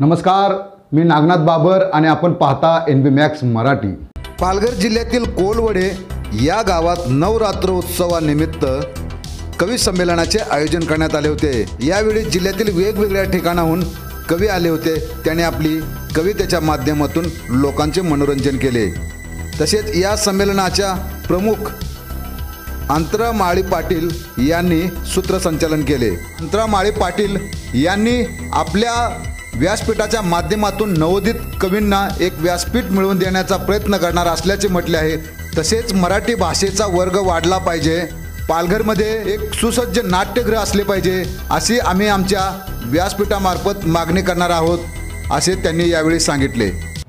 नमस्कार मी नागनाथ बाबर आणि आपण पाहता N B Max Marathi. Palghar जिल्ह्यातील कोलवडे या गावात नवरात्रोत्सवानिमित्त कवी संमेलनाचे आयोजन करण्यात आले होते. यावेळी जिल्ह्यातील वेगवेगळ्या ठिकाणाहून कवी आले होते. त्याने आपली कवितेच्या माध्यमातून लोकांचे मनोरंजन केले. तसेच या संमेलनाच्या प्रमुख अंतरामाळी पाटील यांनी सूत्रसंचालन केले. अंतरामाळी पाटील यांनी आपल्या व्यासपीठाच्या माध्यमातून नवोदित कवींना एक व्यासपीठ मिळवून देण्याचा प्रयत्न करणार असल्याचे म्हटले आहे. तसेच मराठी भाषेचा वर्ग वाढला पाहिजे. पालघरमध्ये एक सुसज्ज नाट्यगृह असले पाहिजे अशी आम्ही आमच्या व्यासपीठामार्फत मागणी करणार आहोत असे त्यांनी यावेळी सांगितले.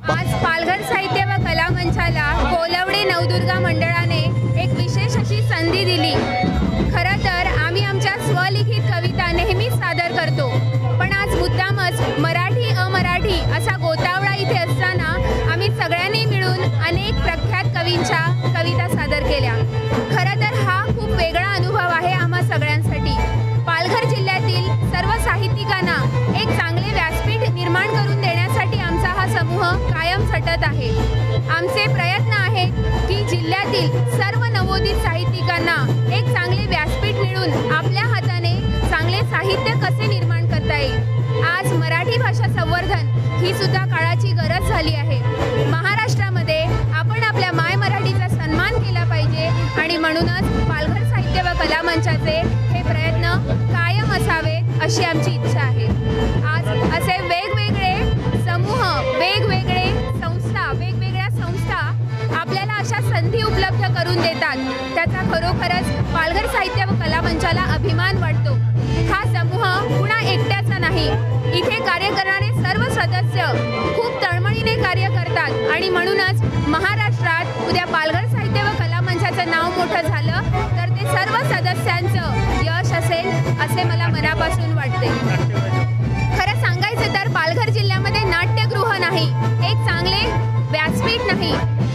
आज पालघर साहित्य व कला मंचाला कोलवडे नवदुर्गा मंडळाने एक विशेष अशी संधी दिली. मराठी अमराठी असा गोतावळा इथे असताना आम्ही सगळ्यांनी मिळून अनेक प्रख्यात कवींच्या कविता सादर केल्या. खरं तर हा खूप वेगळा अनुभव आहे आम्हा सगळ्यांसाठी. पालघर जिल्ह्यातील सर्व साहित्यिकांना एक चांगले व्यासपीठ निर्माण करून देण्यासाठी आमचा हा समूह कायम सटत आहे. आमचे प्रयत्न आहेत की जिल्ह्यातील सर्व नवोदित साहित्यिकांना एक चांगले व्यासपीठ मिळून आपल्या हाताने चांगले साहित्य कसे निर्माण करता येईल? भाषा संवर्धन ही सुद्धा काळाची गरज झाली आहे. महाराष्ट्रामध्ये आपण आपल्या माय मराठीचा सन्मान केला पाहिजे आणि म्हणूनच पालघर साहित्य व कला मंचाचे हे प्रयत्न कायम असावेत अशी आमची कार्य करणारे सर्व सदस्य खूप तळमळीने कार्य करतात. आणि म्हणूनच महाराष्ट्रात उद्या पालघर साहित्य व कला मंचाचं नाव मोठं झालं तर ते सर्व सदस्यांचं यश असेल असे मला मनापासून वाटते. खरं सांगायचं तर पालघर जिल्ह्यामध्ये नाट्यगृह नाही. एक चांगले व्यासपीठ नाही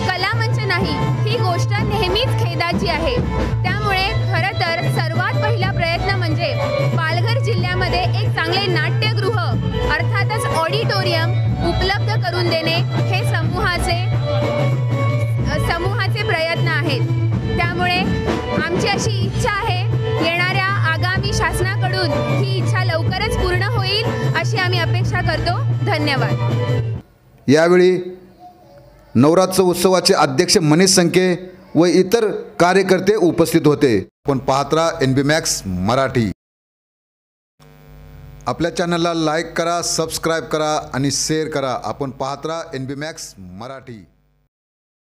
कलामंच नाही. ही गोष्ट नेहमीच खेदाची आहे. त्यामुळे खरं तर सर्वात पहिला प्रयत्न म्हणजे पालघर जिल्ह्यामध्ये एक चांगले नाट्य ऑडिटोरियम उपलब्ध करून देणे हे समूहाचे समूहाचे प्रयत्न आहेत. त्यामुळे आमची अशी इच्छा आहे येणाऱ्या आगामी शासनाकडून ही इच्छा लवकरच पूर्ण होईल अशी आम्ही अपेक्षा करतो. धन्यवाद. यावेळी नवरात्र उत्सवाचे अध्यक्ष मनीष संके व इतर कार्यकर्ते उपस्थित होते. पण पाहत्रा एन बी मॅक्स मराठी. आपल्या चॅनलला लाईक करा सबस्क्राईब करा आणि शेअर करा. आपण पाहत राहा एन बी मॅक्स मराठी.